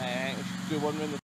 Uh, do one in the